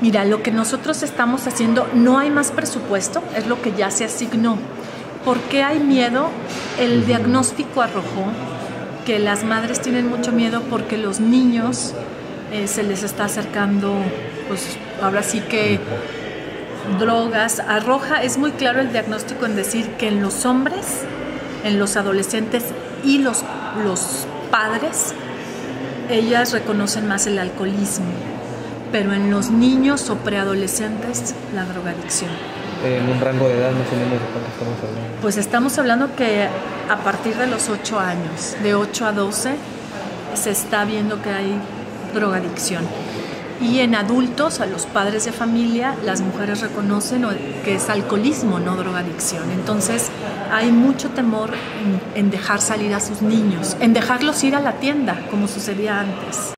Mira, lo que nosotros estamos haciendo, no hay más presupuesto, es lo que ya se asignó. ¿Por qué hay miedo? El diagnóstico arrojó que las madres tienen mucho miedo porque los niños eh, se les está acercando, pues ahora sí que drogas. Arroja, es muy claro el diagnóstico en decir que en los hombres, en los adolescentes y los, los padres, ellas reconocen más el alcoholismo, pero en los niños o preadolescentes la drogadicción. En un rango de edad más o menos de cuánto estamos hablando. Pues estamos hablando que a partir de los 8 años, de 8 a 12, se está viendo que hay drogadicción. Y en adultos, a los padres de familia, las mujeres reconocen que es alcoholismo, no drogadicción. Entonces hay mucho temor en, en dejar salir a sus niños, en dejarlos ir a la tienda, como sucedía antes.